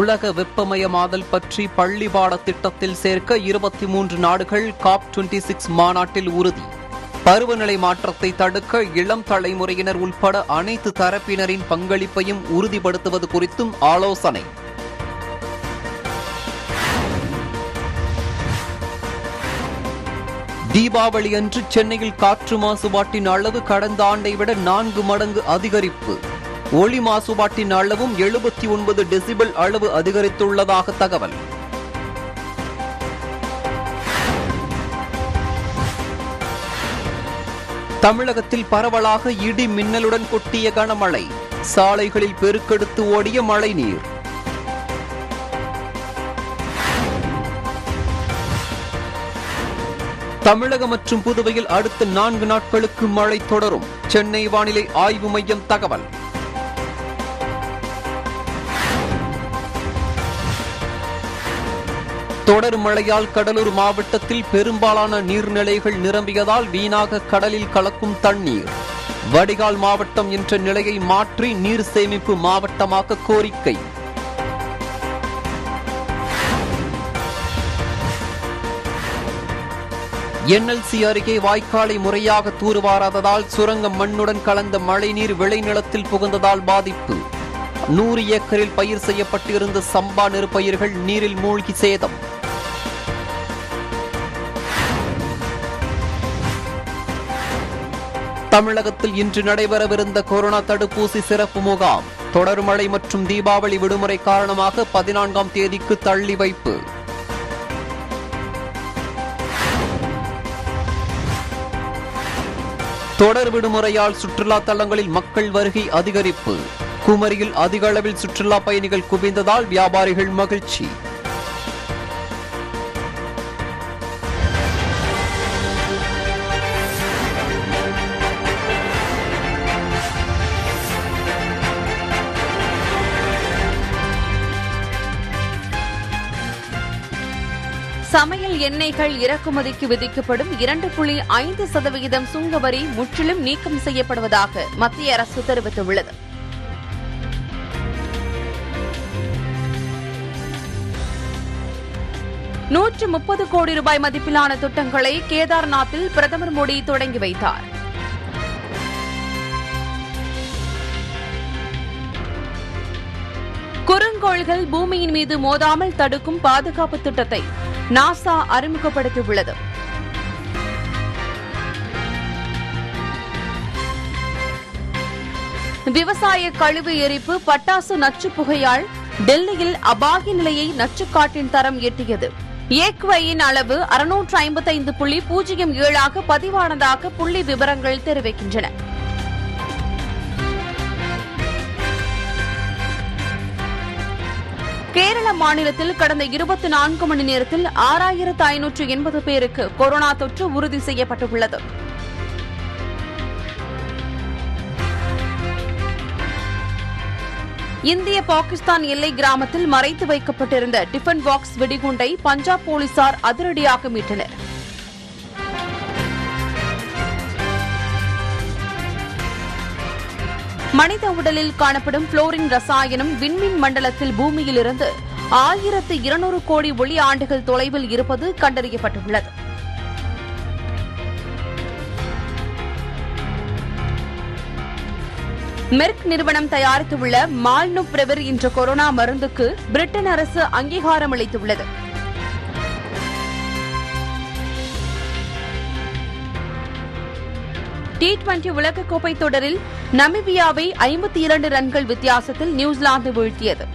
உலக வெப்பமயமாதல் பற்றி பள்ளி பாட திட்டத்தில் சேர்க்க இருபத்தி மூன்று நாடுகள் காப் டுவெண்டி சிக்ஸ் மாநாட்டில் உறுதி. பருவநிலை மாற்றத்தை தடுக்க இளம் தலைமுறையினர் உட்பட அனைத்து தரப்பினரின் பங்களிப்பையும் உறுதிப்படுத்துவது குறித்தும் ஆலோசனை. தீபாவளி அன்று சென்னையில் காற்று மாசுபாட்டின் அளவு கடந்த ஆண்டை விட நான்கு மடங்கு அதிகரிப்பு. ஒளி மாசுபாட்டின் அளவும் எழுபத்தி ஒன்பது டெசிபிள் அளவு அதிகரித்துள்ளதாக தகவல். தமிழகத்தில் பரவலாக இடி மின்னலுடன் கொட்டிய கனமழை. சாலைகளில் பெருக்கெடுத்து ஓடிய மழை நீர் தமிழகம் மற்றும் புதுவையில் அடுத்த நான்கு நாட்களுக்கு மழை தொடரும். சென்னை வானிலை ஆய்வு மையம் தகவல். தொடர் மழையால் கடலூர் மாவட்டத்தில் பெரும்பாலான நீர்நிலைகள் நிரம்பியதால் வீணாக கடலில் கலக்கும் தண்ணீர். வடிகால் மாவட்டம் என்ற நிலையை மாற்றி நீர் சேமிப்பு மாவட்டமாக்க கோரிக்கை. என்எல்சி அருகே வாய்க்காலை முறையாக தூர்வாராததால் சுரங்க மண்ணுடன் கலந்த மழைநீர் விளைநிலத்தில் புகுந்ததால் பாதிப்பு. நூறு ஏக்கரில் பயிர் செய்யப்பட்டிருந்த சம்பா நெற்பயிர்கள் நீரில் மூழ்கி சேதம். தமிழகத்தில் இன்று நடைபெறவிருந்த கொரோனா தடுப்பூசி சிறப்பு முகாம் தொடர் மழை மற்றும் தீபாவளி விடுமுறை காரணமாக பதினான்காம் தேதிக்கு தள்ளி வைப்பு. தொடர் விடுமுறையால் சுற்றுலா தலங்களில் மக்கள் வருகை அதிகரிப்பு. குமரியில் அதிக அளவில் சுற்றுலா பயணிகள் குவிந்ததால் வியாபாரிகள் மகிழ்ச்சி. சமையல் எண்ணெய்கள் இறக்குமதிக்கு விதிக்கப்படும் இரண்டு புள்ளி ஐந்து சதவிகிதம் சுங்கவரி முற்றிலும் நீக்கம் செய்யப்படுவதாக மத்திய அரசு தெரிவித்துள்ளது. நூற்று முப்பது கோடி ரூபாய் மதிப்பிலான திட்டங்களை கேதார்நாத்தில் பிரதமர் மோடி தொடங்கி வைத்தார். குறுங்கோள்கள் பூமியின் மீது மோதாமல் தடுக்கும் பாதுகாப்பு திட்டத்தை நாசா அறிமுகப்படுத்தியுள்ளது. விவசாய கழிவு எரிப்பு பட்டாசு நச்சு புகையால் டெல்லியில் அபாய நிலையை நச்சுக்காட்டின் தரம் எட்டியது. ஏக்வையின் அளவு அறுநூற்று ஐம்பத்தைந்து புள்ளி பூஜ்ஜியம் ஏழாக பதிவானதாக புள்ளி விவரங்கள் தெரிவிக்கின்றன. கேரள மாநிலத்தில் கடந்த இருபத்தி நான்கு மணி நேரத்தில் ஆறாயிரத்து ஐநூற்று எண்பது பேருக்கு கொரோனா தொற்று உறுதி செய்யப்பட்டுள்ளது. இந்திய பாகிஸ்தான் எல்லை கிராமத்தில் மறைத்து வைக்கப்பட்டிருந்த டிஃபன் பாக்ஸ் வெடிகுண்டை பஞ்சாப் போலீசார் அதிரடியாக மீட்டனர். மனித உடலில் காணப்படும் புளோரின் ரசாயனம் விண்மீன் மண்டலத்தில் பூமியிலிருந்து ஆயிரத்து இருநூறு கோடி ஒளி ஆண்டுகள் தொலைவில் இருப்பது கண்டறியப்பட்டுள்ளது. மெர்க் நிறுவனம் தயாரித்துள்ள மால்னுப்ரெவர் என்ற கொரோனா மருந்துக்கு பிரிட்டன் அரசு அங்கீகாரம் அளித்துள்ளது டி டுவெண்டி உலகக்கோப்பை தொடரில் நமீபியாவை ஐம்பத்தி இரண்டு ரன்கள் வித்தியாசத்தில் நியூசிலாந்து வீழ்த்தியது.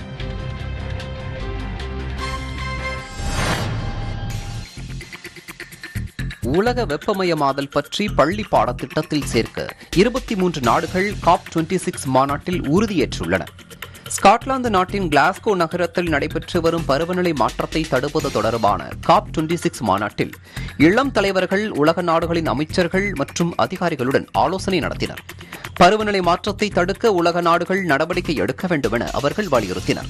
உலக வெப்பமயமாதல் பற்றி பள்ளி பாடத்திட்டத்தில் சேர்க்க இருபத்தி மூன்று நாடுகள் காப் டுவெண்டி சிக்ஸ் மாநாட்டில் உறுதியேற்றுள்ளன. ஸ்காட்லாந்து நாட்டின் கிளாஸ்கோ நகரத்தில் நடைபெற்று வரும் பருவநிலை மாற்றத்தை தடுப்பது தொடர்பான காப் டுவெண்டி சிக்ஸ் மாநாட்டில் இளம் தலைவர்கள் உலக நாடுகளின் அமைச்சர்கள் மற்றும் அதிகாரிகளுடன் ஆலோசனை நடத்தினர். பருவநிலை மாற்றத்தை தடுக்க உலக நாடுகள் நடவடிக்கை எடுக்க வேண்டும் என அவர்கள் வலியுறுத்தினர்.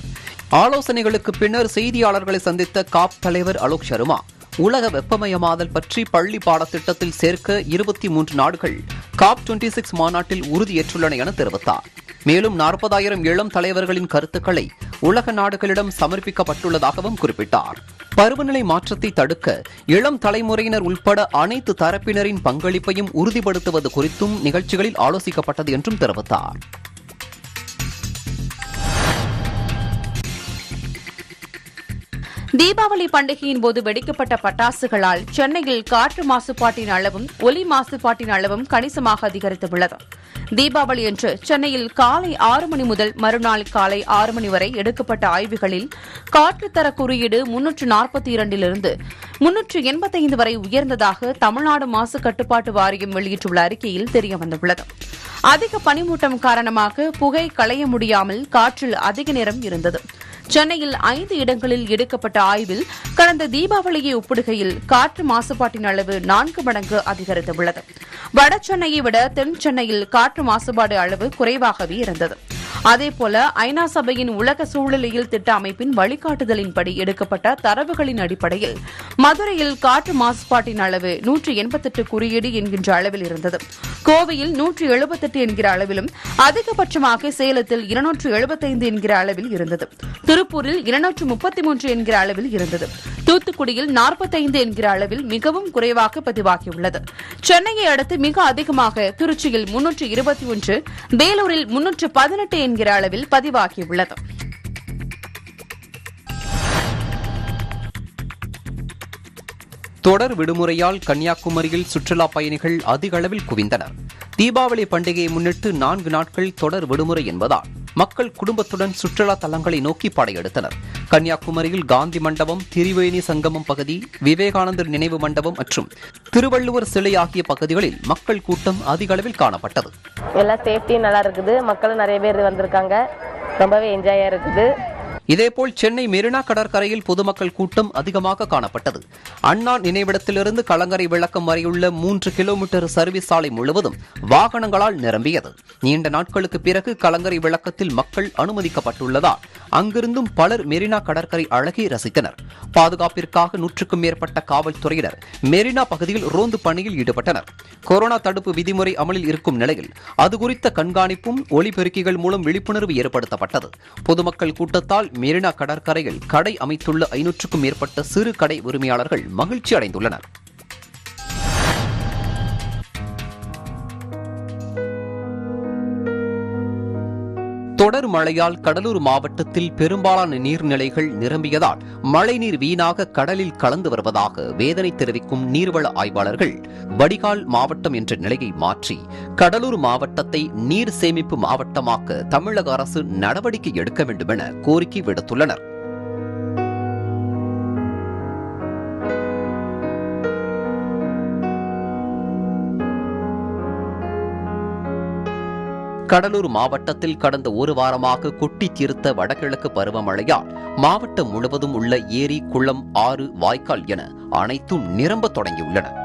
ஆலோசனைகளுக்கு பின்னர் செய்தியாளர்களை சந்தித்த காப் தலைவர் அலோக் சர்மா உலக வெப்பமயமாதல் பற்றி பள்ளி பாடத்திட்டத்தில் சேர்க்க இருபத்தி மூன்று நாடுகள் காப் 26 சிக்ஸ் மாநாட்டில் உறுதியேற்றுள்ளன என தெரிவித்தார். மேலும் நாற்பதாயிரம் இளம் தலைவர்களின் கருத்துக்களை உலக நாடுகளிடம் சமர்ப்பிக்கப்பட்டுள்ளதாகவும் குறிப்பிட்டார். பருவநிலை மாற்றத்தை தடுக்க இளம் தலைமுறையினர் உள்பட அனைத்து தரப்பினரின் பங்களிப்பையும் உறுதிப்படுத்துவது குறித்தும் நிகழ்ச்சிகளில் ஆலோசிக்கப்பட்டது என்றும் தெரிவித்தார். தீபாவளி பண்டிகையின் போது வெடிக்கப்பட்ட பட்டாசுகளால் சென்னையில் காற்று மாசுபாட்டின் அளவும் ஒலி மாசுபாட்டின் அளவும் கணிசமாக அதிகரித்துள்ளது. தீபாவளி என்று சென்னையில் காலை ஆறு மணி முதல் மறுநாள் காலை ஆறு மணி வரை எடுக்கப்பட்ட ஆய்வுகளில் காற்றுத்தர குறியீடு முன்னூற்று நாற்பத்தி இரண்டிலிருந்து முன்னூற்று எண்பத்தைந்து வரை உயர்ந்ததாக தமிழ்நாடு மாசு கட்டுப்பாட்டு வாரியம் வெளியிட்டுள்ள அறிக்கையில் தெரியவந்துள்ளது. அதிக பனிமூட்டம் காரணமாக புகை களைய முடியாமல் காற்றில் அதிக நேரம் இருந்தது. சென்னையில் ஐந்து இடங்களில் எடுக்கப்பட்ட ஆய்வில் கடந்த தீபாவளியை ஒப்பிடுகையில் காற்று மாசுபாட்டின் அளவு நான்கு மடங்கு அதிகரித்துள்ளது. வட சென்னையை விட தென் சென்னையில் காற்று மாசுபாடு அளவு குறைவாகவே இருந்தது. அதேபோல ஐநா சபையின் உலக சூழ்நிலையில் திட்ட அமைப்பின் வழிகாட்டுதலின்படி எடுக்கப்பட்ட தரவுகளின் அடிப்படையில் மதுரையில் காற்று மாசுபாட்டின் அளவு நூற்றி எண்பத்தெட்டு குறியீடு என்கின்ற அளவில் இருந்தது. கோவையில் நூற்று எழுபத்தெட்டு என்கிற அளவிலும் அதிகபட்சமாக சேலத்தில் இருநூற்று எழுபத்தைந்து என்கிற அளவில் இருந்தது. திருப்பூரில் இருநூற்று முப்பத்தி மூன்று என்கிற அளவில் இருந்தது. தூத்துக்குடியில் நாற்பத்தைந்து என்கிற அளவில் மிகவும் குறைவாக பதிவாகியுள்ளது. சென்னையை அடுத்து மிக அதிகமாக திருச்சியில் முன்னூற்று இருபத்தி ஒன்று வேலூரில் முன்னூற்று பதினெட்டு என்கிற அளவில் பதிவாகியுள்ளது. தொடர் விடுமுறையால் கன்னியாகுமரியில் சுற்றுலா பயணிகள் அதிக அளவில் குவிந்தனர். தீபாவளி பண்டிகையை முன்னிட்டு நான்கு நாட்கள் தொடர் விடுமுறை என்பதால் மக்கள் குடும்பத்துடன் சுற்றுலா தலங்களை நோக்கி படையெடுத்தனர். கன்னியாகுமரியில் காந்தி மண்டபம் திரிவேணி சங்கமம் பகுதி விவேகானந்தர் நினைவு மண்டபம் மற்றும் திருவள்ளுவர் சிலை ஆகிய பகுதிகளில் மக்கள் கூட்டம் அதிக அளவில் காணப்பட்டது. எல்லாம் சேஃப்டியும் நல்லா இருக்குது. மக்களும் நிறைய பேர் வந்திருக்காங்க. ரொம்பவே என்ஜாயாக இருக்குது. இதேபோல் சென்னை மெரினா கடற்கரையில் பொதுமக்கள் கூட்டம் அதிகமாக காணப்பட்டது. அண்ணா நினைவிடத்திலிருந்து கலங்கரை விளக்கம் வரையுள்ள மூன்று கிலோமீட்டர் சர்வீஸ் சாலை முழுவதும் வாகனங்களால் நிரம்பியது. நீண்ட நாட்களுக்கு பிறகு கலங்கரை விளக்கத்தில் மக்கள் அனுமதிக்கப்பட்டுள்ளதால் அங்கிருந்தும் பலர் மெரினா கடற்கரை அழகை ரசித்தனர். பாதுகாப்பிற்காக நூற்றுக்கும் மேற்பட்ட காவல்துறையினர் மெரினா பகுதியில் ரோந்து பணியில் ஈடுபட்டனர். கொரோனா தடுப்பு விதிமுறை அமலில் இருக்கும் நிலையில் அது குறித்த கண்காணிப்பும் ஒலிபெருக்கிகள் மூலம் விழிப்புணர்வு ஏற்படுத்தப்பட்டது. பொதுமக்கள் கூட்டத்தால் மெரினா கடற்கரையில் கடை அமைத்துள்ள ஐநூற்றுக்கும் மேற்பட்ட சிறு கடை உரிமையாளர்கள் மகிழ்ச்சி அடைந்துள்ளனர் மழையால் கடலூர் மாவட்டத்தில் பெரும்பாலான நீர்நிலைகள் நிரம்பியதால் மழைநீர் வீணாக கடலில் கலந்து வருவதாக வேதனை தெரிவிக்கும் நீர்வள ஆய்வாளர்கள் வடிகால் மாவட்டம் என்ற நிலையை மாற்றி கடலூர் மாவட்டத்தை நீர் சேமிப்பு மாவட்டமாக்க தமிழக அரசு நடவடிக்கை எடுக்க வேண்டும் என கோரிக்கை விடுத்துள்ளனர். கடலூர் மாவட்டத்தில் கடந்த ஒரு வாரமாக கொட்டி தீர்த்த வடகிழக்கு பருவமழையால் மாவட்டம் முழுவதும் உள்ள ஏரி குளம் ஆறு வாய்க்கால் என அனைத்தும் நிரம்ப தொடங்கியுள்ளன.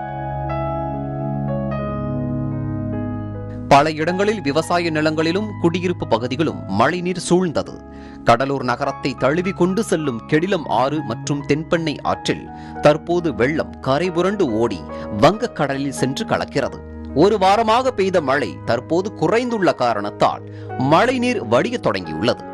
பல இடங்களில் விவசாய நிலங்களிலும் குடியிருப்பு பகுதிகளும் மழைநீர் சூழ்ந்தது. கடலூர் நகரத்தை தழுவி கொண்டு செல்லும் கெடிலம் ஆறு மற்றும் தென்பெண்ணை ஆற்றில் தற்போது வெள்ளம் கரைபுரண்டு ஓடி வங்கக்கடலில் சென்று கலக்கிறது. ஒரு வாரமாக பெய்த மழை தற்போது குறைந்துள்ள காரணத்தால் மழைநீர் வடிய தொடங்கியுள்ளது.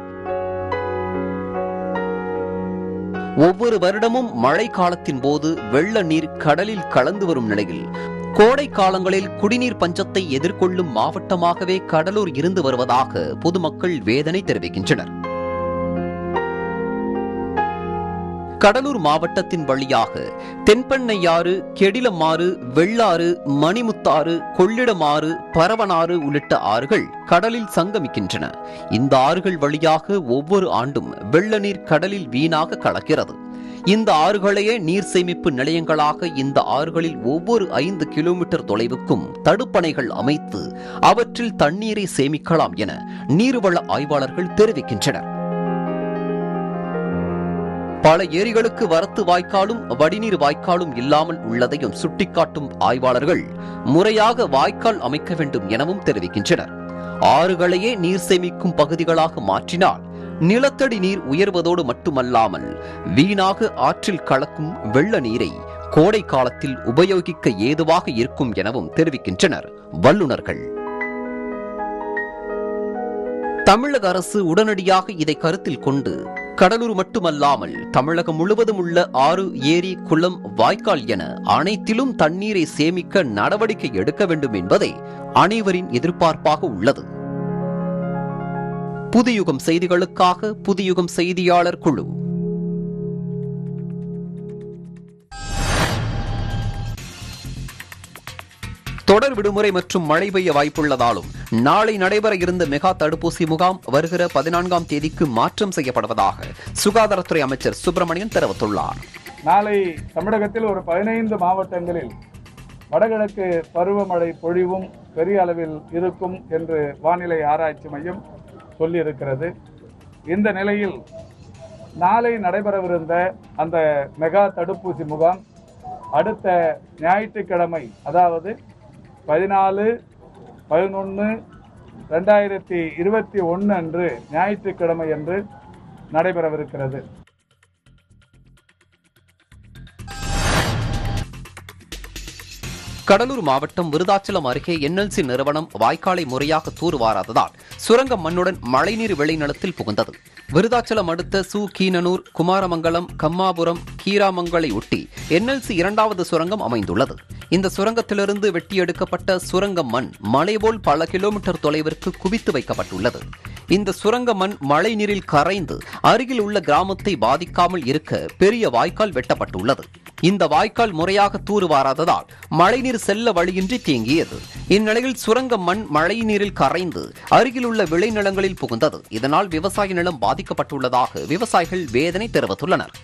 ஒவ்வொரு வருடமும் மழை காலத்தின் போது வெள்ள நீர் கடலில் கலந்து வரும் நிலையில் கோடை காலங்களில் குடிநீர் பஞ்சத்தை எதிர்கொள்ளும் மாவட்டமாகவே கடலூர் இருந்து வருவதாக பொதுமக்கள் வேதனை தெரிவிக்கின்றனர். கடலூர் மாவட்டத்தின் வழியாக தென்பெண்ணையாறு கெடிலமாறு வெள்ளாறு மணிமுத்தாறு கொள்ளிடமாறு பரவனாறு உள்ளிட்ட ஆறுகள் கடலில் சங்கமிக்கின்றன. இந்த ஆறுகள் வழியாக ஒவ்வொரு ஆண்டும் வெள்ள நீர் கடலில் வீணாக கலக்கிறது. இந்த ஆறுகளையே நீர் சேமிப்பு நிலையங்களாக இந்த ஆறுகளில் ஒவ்வொரு ஐந்து கிலோமீட்டர் தொலைவுக்கும் தடுப்பணைகள் அமைத்து அவற்றில் தண்ணீரை சேமிக்கலாம் என நீர்வள ஆய்வாளர்கள் தெரிவிக்கின்றனர். பல ஏரிகளுக்கு வரத்து வாய்க்காலும் வடிநீர் வாய்க்காலும் இல்லாமல் உள்ளதையும் சுட்டிக்காட்டும் ஆய்வாளர்கள் முறையாக வாய்க்கால் அமைக்க வேண்டும் எனவும் தெரிவிக்கின்றனர். ஆறுகளையே நீர் சேமிக்கும் பகுதிகளாக மாற்றினால் நிலத்தடி நீர் உயர்வதோடு மட்டுமல்லாமல் வீணாக ஆற்றில் கலக்கும் வெள்ள நீரை கோடை காலத்தில் உபயோகிக்க ஏதுவாக இருக்கும் எனவும் தெரிவிக்கின்றனர் வல்லுநர்கள். தமிழக அரசு உடனடியாக இதை கருத்தில் கொண்டு கடலூர் மட்டுமல்லாமல் தமிழகம் முழுவதும் உள்ள ஆறு ஏரி குளம் வாய்க்கால் என அனைத்திலும் தண்ணீரை சேமிக்க நடவடிக்கை எடுக்க வேண்டும் என்பதே அனைவரின் எதிர்பார்ப்பாக உள்ளது. புதியுகம் செய்திகளுக்காக புதியுகம் செய்தியாளர் குழு. தொடர் விடுமுறை மற்றும் மழை பெய்ய வாய்ப்புள்ளதாலும் நாளை நடைபெற இருந்த மெகா தடுப்பூசி முகாம் வருகிற பதினான்காம் தேதிக்கு மாற்றம் செய்யப்படுவதாக சுகாதாரத்துறை அமைச்சர் சுப்பிரமணியன் தெரிவித்துள்ளார். நாளை தமிழகத்தில் ஒரு பதினைந்து மாவட்டங்களில் வடகிழக்கு பருவமழை பொழிவும் பெரிய அளவில் இருக்கும் என்று வானிலை ஆராய்ச்சி மையம் சொல்லியிருக்கிறது. இந்த நிலையில் நாளை நடைபெறவிருந்த அந்த மெகா தடுப்பூசி முகாம் அடுத்த ஞாயிற்றுக்கிழமை அதாவது பதினாலு பதினொன்று ரெண்டாயிரத்தி இருபத்தி ஒன்று அன்று ஞாயிற்றுக்கிழமை அன்று நடைபெறவிருக்கிறது. கடலூர் மாவட்டம் விருதாச்சலம் அருகே என்எல்சி நிறுவனம் வாய்க்காலை முறையாக தூர்வாராததால் சுரங்க மண்ணுடன் மழைநீர் விளைநிலத்தில் புகுந்தது. விருதாச்சலம் அடுத்த சு. கீனனூர் குமாரமங்கலம் கம்மாபுரம் கீராமங்கலை ஒட்டி என்எல்சி இரண்டாவது சுரங்கம் அமைந்துள்ளது. இந்த சுரங்கத்திலிருந்து வெட்டி எடுக்கப்பட்ட சுரங்க மண் மலைபோல் பல கிலோமீட்டர் தொலைவிற்கு குவித்து வைக்கப்பட்டுள்ளது. இந்த சுரங்க மண் மழை நீரில் கரைந்து அருகில் உள்ள கிராமத்தை பாதிக்காமல் இருக்க பெரிய வாய்க்கால் வெட்டப்பட்டுள்ளது. இந்த வாய்க்கால் முறையாக தூர்வாராததால் மழைநீர் செல்ல வழியின்றி தேங்கியது. இந்நிலையில் சுரங்க மண் மழை நீரில் கரைந்து அருகில் உள்ள விளைநிலங்களில் புகுந்தது. இதனால் விவசாய நிலம் பாதி பாதிக்கப்பட்டுள்ளதாக விவசாயிகள் வேதனை தெரிவித்துள்ளனர்.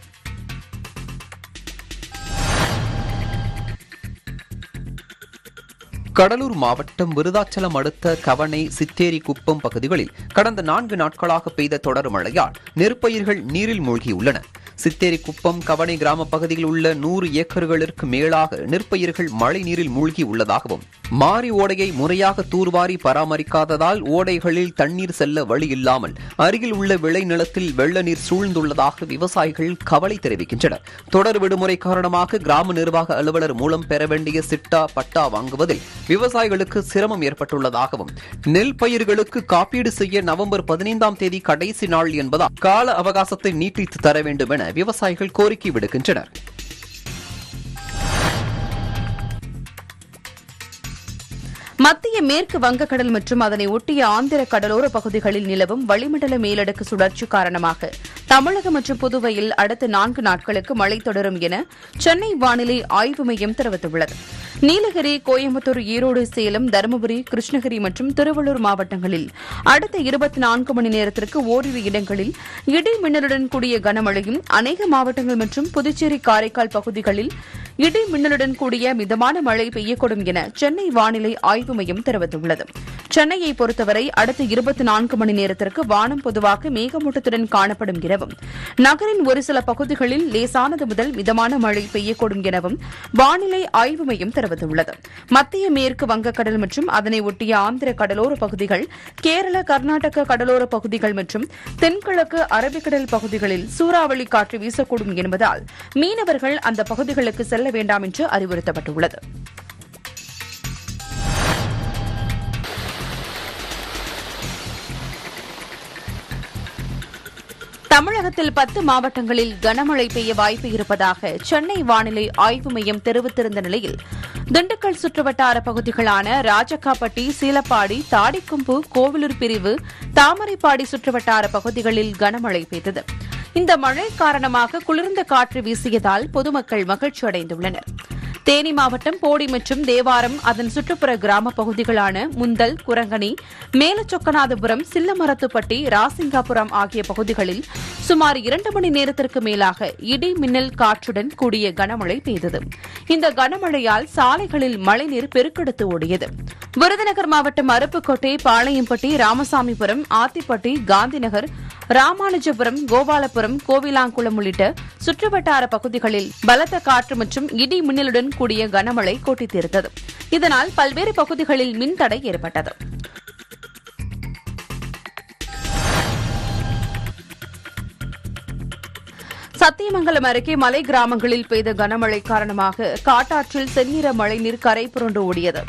கடலூர் மாவட்டம் விருதாச்சலம் அடுத்த கவனை சித்தேரி குப்பம் பகுதிகளில் கடந்த நான்கு நாட்களாக பெய்த தொடர் மழையால் நெற்பயிர்கள் நீரில் மூழ்கியுள்ளன. சித்தேரி குப்பம் கவனை கிராம பகுதியில் உள்ள நூறு ஏக்கர்களுக்கு மேலாக நெற்பயிர்கள் மழை நீரில் மூழ்கி உள்ளதாகவும் மாரி ஓடையை முறையாக தூர்வாரி பராமரிக்காததால் ஓடைகளில் தண்ணீர் செல்ல வழி இல்லாமல் அருகில் உள்ள விளைநிலத்தில் வெள்ள நீர் சூழ்ந்துள்ளதாக விவசாயிகள் கவலை தெரிவிக்கின்றனர். தொடர் விடுமுறை காரணமாக கிராம நிர்வாக அலுவலர் மூலம் பெற வேண்டிய சிட்டா பட்டா வாங்குவதில் விவசாயிகளுக்கு சிரமம் ஏற்பட்டுள்ளதாகவும் நெல் பயிர்களுக்கு காப்பீடு செய்ய நவம்பர் பதினைந்தாம் தேதி கடைசி நாள் என்பதால் கால அவகாசத்தை நீட்டித்து தர வேண்டும் என விவசாயிகள் கோரிக்கை விடுக்கின்றனர். மத்திய மேற்கு வங்கக்கடல் மற்றும் அதனை ஒட்டிய ஆந்திர கடலோர பகுதிகளில் நிலவும் வளிமண்டல மேலடுக்கு சுழற்சி காரணமாக தமிழகம் மற்றும் புதுவையில் அடுத்த நான்கு நாட்களுக்கு மழை தொடரும் என சென்னை வானிலை ஆய்வு மையம் தெரிவித்துள்ளது. நீலகிரி கோயம்புத்தூர் ஈரோடு சேலம் தருமபுரி கிருஷ்ணகிரி மற்றும் திருவள்ளூர் மாவட்டங்களில் அடுத்த இருபத்தி நான்கு மணி நேரத்திற்கு ஓரிரு இடங்களில் இடி மின்னலுடன் கூடிய கனமழையும் அநேக மாவட்டங்கள் மற்றும் புதுச்சேரி காரைக்கால் பகுதிகளில் இடி மின்னலுடன் கூடிய மிதமான மழை பெய்யக்கூடும் என சென்னை வானிலை ஆய்வு மையம் தெரிவித்துள்ளது. சென்னையை பொறுத்தவரை அடுத்த இருபத்தி நான்கு மணி நேரத்திற்கு வானம் பொதுவாக மேகமூட்டத்துடன் காணப்படும் எனவும் நகரின் ஒரு சில பகுதிகளில் லேசானது முதல் மிதமான மழை பெய்யக்கூடும் எனவும் வானிலை ஆய்வு மையம் தெரிவித்துள்ளது. மத்திய மேற்கு வங்கக்கடல் மற்றும் அதனை ஒட்டிய ஆந்திர கடலோர பகுதிகள் கேரள கர்நாடக கடலோர பகுதிகள் மற்றும் தென்கிழக்கு அரபிக்கடல் பகுதிகளில் சூறாவளி காற்று வீசக்கூடும் என்பதால் மீனவர்கள் அந்த பகுதிகளுக்கு செல்ல வேண்டாம் என்று அறிவுறுத்தப்பட்டுள்ளது. தமிழகத்தில் பத்து மாவட்டங்களில் கனமழை பெய்ய வாய்ப்பு இருப்பதாக சென்னை வானிலை ஆய்வு மையம் தெரிவித்திருந்த நிலையில் திண்டுக்கல் சுற்றுவட்டார பகுதிகளான ராஜக்காப்பட்டி சீலப்பாடி தாடிக்கும்பு கோவிலூர் பிரிவு தாமரைப்பாடி சுற்றுவட்டார பகுதிகளில் கனமழை பெய்தது. இந்த மழை காரணமாக குளிர்ந்த காற்று வீசியதால் பொதுமக்கள் மகிழ்ச்சி அடைந்துள்ளனர் தேனி மாவட்டம் போடி மற்றும் தேவாரம் அதன் சுற்றுப்புற கிராம பகுதிகளான முந்தல் குரங்கணி மேலச்சொக்கநாதபுரம் சில்லமரத்துப்பட்டி ராசிங்காபுரம் ஆகிய பகுதிகளில் சுமார் இரண்டு மணி நேரத்திற்கு மேலாக இடி மின்னல் காற்றுடன் கூடிய கனமழை பெய்தது. இந்த கனமழையால் சாலைகளில் மழைநீர் பெருக்கெடுத்து ஓடியது. விருதுநகர் மாவட்டம் அருப்புக்கோட்டை பாளையம்பட்டி ராமசாமிபுரம் ஆத்திப்பட்டி காந்திநகர் ராமானுஜபுரம் கோபாலபுரம் கோவிலாங்குளம் உள்ளிட்ட சுற்றுவட்டார பகுதிகளில் பலத்த காற்று மற்றும் இடி மின்னலுடன் கூடிய கனமழை கொட்டித்தீர்த்தது இதனால் பல்வேறு பகுதிகளில் மின்தடை ஏற்பட்டது. சத்தியமங்கலம் அருகே மலை கிராமங்களில் பெய்த கனமழை காரணமாக காட்டாற்றில் செந்நிற மழைநீர் கரை புரண்டு ஓடியது.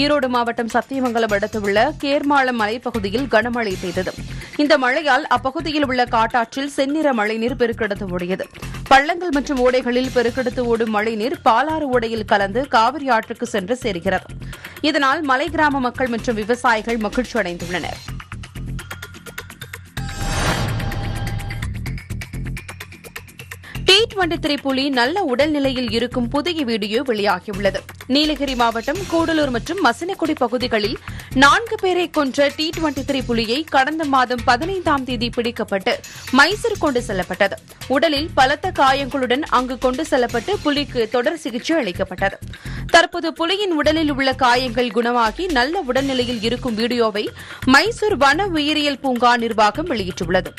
ஈரோடு மாவட்டம் சத்தியமங்கலம் அடுத்துள்ள கேர்மாளம் மலைப்பகுதியில் கனமழை பெய்தது. இந்த மழையால் அப்பகுதியில் உள்ள காட்டாற்றில் செந்நிற மழைநீர் பெருக்கெடுத்து ஓடியது. பள்ளங்கள் மற்றும் ஓடைகளில் பெருக்கெடுத்து ஓடும் மழைநீர் பாலாறு ஓடையில் கலந்து காவிரி ஆற்றுக்கு சென்று சேர்கிறது. இதனால் மலை கிராம மக்கள் மற்றும் விவசாயிகள் மகிழ்ச்சி அடைந்துள்ளனர் டுவெண்டி த்ரீ புலி நல்ல உடல்நிலையில் இருக்கும் புதிய வீடியோ வெளியாகியுள்ளது. நீலகிரி மாவட்டம் கூடலூர் மற்றும் மசினக்குடி பகுதிகளில் நான்கு பேரை கொன்ற டி டுவெண்டி த்ரீ புலியை கடந்த மாதம் பதினைந்தாம் தேதி பிடிக்கப்பட்டு மைசூர் கொண்டு செல்லப்பட்டது. உடலில் பலத்த காயங்களுடன் அங்கு கொண்டு செல்லப்பட்டு புலிக்கு தொடர் சிகிச்சை அளிக்கப்பட்டது. தற்போது புலியின் உடலில் உள்ள காயங்கள் குணமாகி நல்ல உடல்நிலையில் இருக்கும் வீடியோவை மைசூர் வன உயிரியல் பூங்கா நிர்வாகம் வெளியிட்டுள்ளது.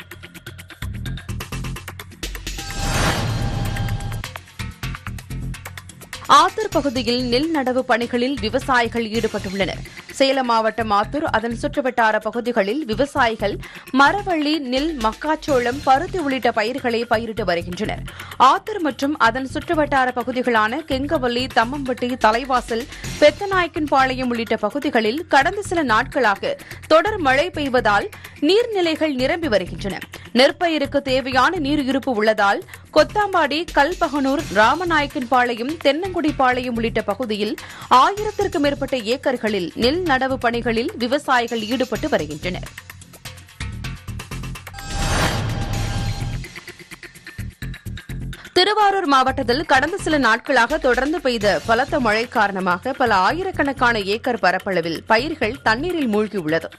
ஆத்தூர் பகுதியில் நெல் நடவு பணிகளில் விவசாயிகள் ஈடுபட்டுள்ளனர். சேலம் மாவட்டம் ஆத்தூர் அதன் சுற்றுவட்டார பகுதிகளில் விவசாயிகள் மரவள்ளி நெல் மக்காச்சோளம் பருத்தி உள்ளிட்ட பயிர்களை பயிரிட்டு வருகின்றனர். ஆத்தூர் மற்றும் அதன் சுற்றுவட்டார பகுதிகளான கெங்கவல்லி தம்மம்பட்டி தலைவாசல் பெத்தநாயக்கன்பாளையம் உள்ளிட்ட பகுதிகளில் கடந்த சில நாட்களாக தொடர் மழை பெய்வதால் நீர்நிலைகள் நிரம்பி வருகின்றன. நெற்பயிருக்கு தேவையான நீர் இருப்பு உள்ளதால் கொத்தாம்பாடி கல்பகனூர் ராமநாயக்கன்பாளையம் தென்னங்குடிப்பாளையம் உள்ளிட்ட பகுதியில் ஆயிரத்திற்கும் மேற்பட்ட ஏக்கர்களில் நெல் நடவு பணிகளில் விவசாயிகள் ஈடுபட்டு வருகின்றனர். திருவாரூர் மாவட்டத்தில் கடந்த சில நாட்களாக தொடர்ந்து பெய்த பலத்த மழை காரணமாக பல ஆயிரக்கணக்கான ஏக்கர் பரப்பளவில் பயிர்கள் தண்ணீரில் மூழ்கியுள்ளது.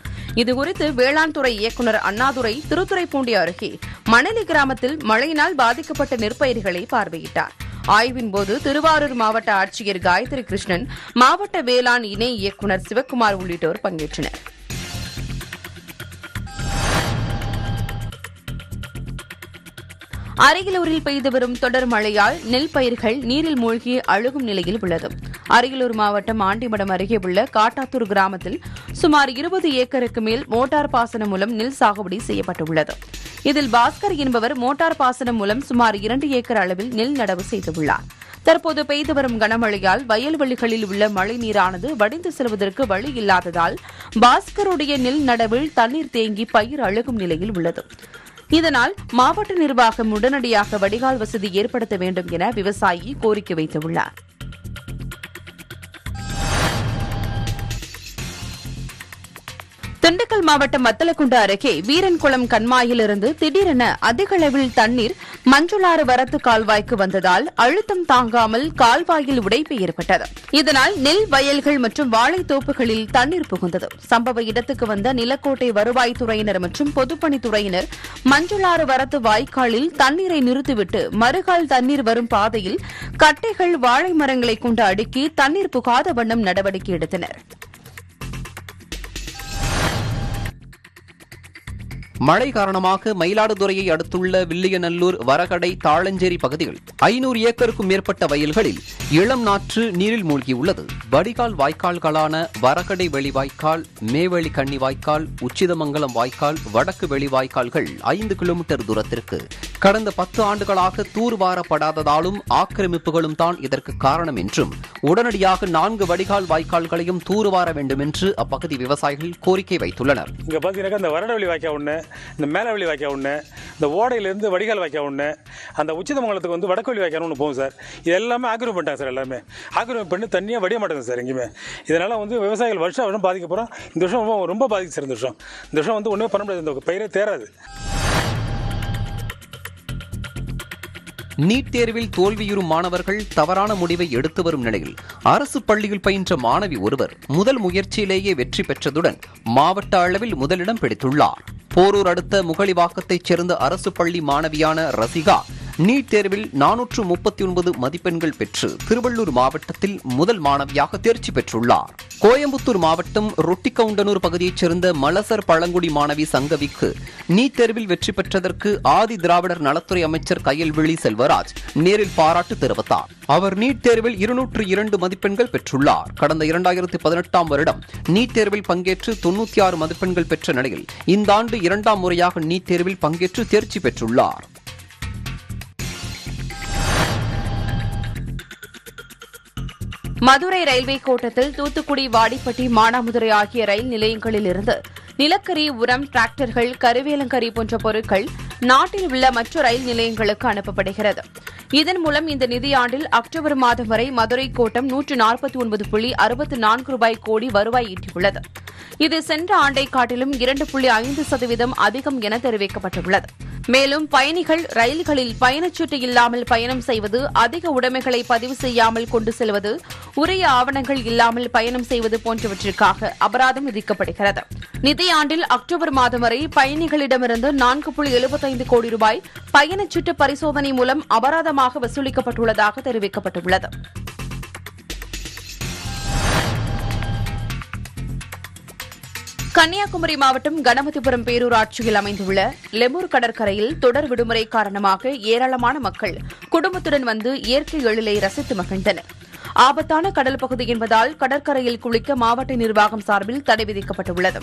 இதுகுறித்து வேளாண் துறை இயக்குநர் அண்ணாதுரை திருத்துறைப்பூண்டி அருகே மணலி கிராமத்தில் மழையினால் பாதிக்கப்பட்ட நெற்பயிர்களை பார்வையிட்டார். ஆய்வின்போது திருவாரூர் மாவட்ட ஆட்சியர் காயத்ரி கிருஷ்ணன் மாவட்ட வேளாண் இணை இயக்குநர் சிவக்குமார் உள்ளிட்டோர் பங்கேற்றனர். அரியலூரில் பெய்து வரும் தொடர் மழையால் நெல் பயிர்கள் நீரில் மூழ்கி அழுகும் நிலையில் உள்ளது. அரியலூர் மாவட்டம் ஆண்டிமடம் அருகே உள்ள காட்டாத்தூர் கிராமத்தில் சுமார் இருபது ஏக்கருக்கு மேல் மோட்டார் பாசனம் மூலம் நெல் சாகுபடி செய்யப்பட்டுள்ளது. இதில் பாஸ்கர் என்பவர் மோட்டார் பாசனம் மூலம் சுமார் இரண்டு ஏக்கர் அளவில் நெல் நடவு செய்துள்ளார். தற்போது பெய்து வரும் கனமழையால் வயல்வெளிகளில் உள்ள மழை நீரானது வடிந்து செல்வதற்கு வழி இல்லாததால் பாஸ்கருடைய நெல் நடவில் தண்ணீர் தேங்கி பயிர் அழுகும் நிலையில் உள்ளது. இதனால் மாவட்ட நிர்வாகம் உடனடியாக வடிகால் வசதி ஏற்படுத்த வேண்டும் என விவசாயி கோரிக்கை வைத்துள்ளார். திண்டுக்கல் மாவட்டம் வத்தலக்குண்டு அருகே வீரன்குளம் கண்மாயிலிருந்து திடீரென அதிக அளவில் தண்ணீர் மஞ்சுளாறு வரத்து கால்வாய்க்கு வந்ததால் அழுத்தம் தாங்காமல் கால்வாயில் உடைப்பு ஏற்பட்டது. இதனால் நெல் வயல்கள் மற்றும் வாழைத்தோப்புகளில் தண்ணீர் புகுந்தது. சம்பவ இடத்துக்கு வந்த நிலக்கோட்டை வருவாய்த்துறையினர் மற்றும் பொதுப்பணித்துறையினர் மஞ்சுளாறு வரத்து வாய்க்காலில் தண்ணீரை நிறுத்திவிட்டு மறுகால் தண்ணீர் வரும் பாதையில் கட்டைகள் வாழை மரங்களை கொண்டு அடுக்கி தண்ணீர் புகாத வண்ணம் நடவடிக்கை எடுத்தனர். மழை காரணமாக மயிலாடுதுறையை அடுத்துள்ள வில்லியநல்லூர் வரகடை தாளஞ்சேரி பகுதிகள் ஐநூறு ஏக்கருக்கும் மேற்பட்ட வயல்களில் இளம் நாற்று நீரில் மூழ்கியுள்ளது. வடிகால் வாய்க்கால்களான வரகடை வெளிவாய்க்கால் மேவெளி கன்னி வாய்க்கால் உச்சிதமங்கலம் வாய்க்கால் வடக்கு வெளிவாய்க்கால்கள் ஐந்து கிலோமீட்டர் தூரத்திற்கு கடந்த பத்து ஆண்டுகளாக தூர்வாரப்படாததாலும் ஆக்கிரமிப்புகளும் தான் இதற்கு காரணம் என்றும் உடனடியாக நான்கு வடிகால் வாய்க்கால்களையும் தூர்வார வேண்டும் என்று அப்பகுதி விவசாயிகள் கோரிக்கை வைத்துள்ளனர். இங்க பாத்தீங்கன்னா இந்த வரடவெளி வாய்க்கா ஒண்ணு இந்த மேலவெளி வாய்க்கா ஒன்று இந்த ஓடையிலேருந்து வடிகால் வாய்க்கா ஒன்று அந்த உச்சிதமங்கலத்துக்கு வந்து வடக்கொல்லி வாய்க்கால் ஒன்று போகும் சார். இது எல்லாமே ஆக்கிரமிப்பு பண்ணிட்டாங்க சார் எல்லாமே. ஆக்கிரமிப்பு பண்ணி தண்ணியாக வடிய மாட்டேங்குது சார் எங்கேயுமே. இதனால் வந்து விவசாயிகள் வருஷம் வருஷம் பாதிக்க போகிறோம் இந்த வருஷம் ரொம்ப ரொம்ப பாதிக்கு சார் இந்த வருஷம். இந்த வருஷம் வந்து ஒன்றுமே பண்ண முடியாது. இந்த பயிரே தேராது. நீட் தேர்வில் தோல்வியுறும் மாணவர்கள் தவறான முடிவை எடுத்து வரும் நிலையில் அரசு பள்ளியில் பயின்ற மாணவி ஒருவர் முதல் முயற்சியிலேயே வெற்றி பெற்றதுடன் மாவட்ட அளவில் முதலிடம் பிடித்துள்ளார். போரூர் அடுத்த முகலிவாக்கத்தைச் சேர்ந்த அரசு பள்ளி மாணவியான ரசிகா நீட் தேர்வில் நானூற்று முப்பத்தி ஒன்பது மதிப்பெண்கள் பெற்று திருவள்ளூர் மாவட்டத்தில் முதல் மாணவியாக தேர்ச்சி பெற்றுள்ளார். கோயம்புத்தூர் மாவட்டம் ரொட்டிக்கவுண்டனூர் பகுதியைச் சேர்ந்த மலசர் பழங்குடி மாணவி சங்கவிக்கு நீட் தேர்வில் வெற்றி பெற்றதற்கு ஆதி திராவிடர் நலத்துறை அமைச்சர் கையல்விழி செல்வராஜ் நேரில் பாராட்டு தெரிவித்தார். அவர் நீட் தேர்வில் இருநூற்று இரண்டு மதிப்பெண்கள் பெற்றுள்ளார். கடந்த இரண்டாயிரத்தி பதினெட்டாம் வருடம் நீட் தேர்வில் பங்கேற்று தொன்னூத்தி ஆறு மதிப்பெண்கள் பெற்ற நிலையில் இந்த ஆண்டு இரண்டாம் முறையாக நீட் தேர்வில் பங்கேற்று தேர்ச்சி பெற்றுள்ளார். மதுரை ரயில்வே கோட்டத்தில் தூத்துக்குடி வாடிப்பட்டி மானாமதுரை ஆகிய ரயில் நிலையங்களில் இருந்து நிலக்கரி உரம் டிராக்டர்கள் கருவேலங்கரி போன்ற பொருட்கள் நாட்டில் உள்ள மற்ற ரயில் நிலையங்களுக்கு அனுப்பப்படுகிறது. இதன் மூலம் இந்த நிதியாண்டில் அக்டோபர் மாதம் வரை மதுரை கோட்டம் நூற்று நாற்பத்தி ஒன்பது புள்ளி அறுபத்தி நான்கு ரூபாய் கோடி வருவாய் ஈட்டியுள்ளது. இது சென்ற ஆண்டை காட்டிலும் இரண்டு புள்ளி ஐந்து சதவீதம் அதிகம் என தெரிவிக்கப்பட்டுள்ளது. மேலும் பயணிகள் ரயில்களில் பயணச்சீட்டு இல்லாமல் பயணம் செய்வது அதிக உடைமைகளை பதிவு செய்யாமல் கொண்டு செல்வது உரிய ஆவணங்கள் இல்லாமல் பயணம் செய்வது போன்றவற்றிற்காக அபராதம் விதிக்கப்படுகிறது. நிதியாண்டில் அக்டோபர் மாதம் வரை பயணிகளிடமிருந்து நான்கு புள்ளி எழுபத்தி ஐந்து கோடி ரூபாய் பயணச்சீட்டு பரிசோதனை மூலம் அபராதமாக வசூலிக்கப்பட்டுள்ளதாக தெரிவிக்கப்பட்டுள்ளது. கன்னியாகுமரி மாவட்டம் கணபதிபுரம் பேரூராட்சியில் அமைந்துள்ள லெமூர் கடற்கரையில் தொடர் விடுமுறை காரணமாக ஏராளமான மக்கள் குடும்பத்துடன் வந்து இயற்கை எழிலை ரசித்து மகிழ்ந்தனர். ஆபத்தான கடல் பகுதி என்பதால் கடற்கரையில் குளிக்க மாவட்ட நிர்வாகம் சார்பில் தடை விதிக்கப்பட்டுள்ளது.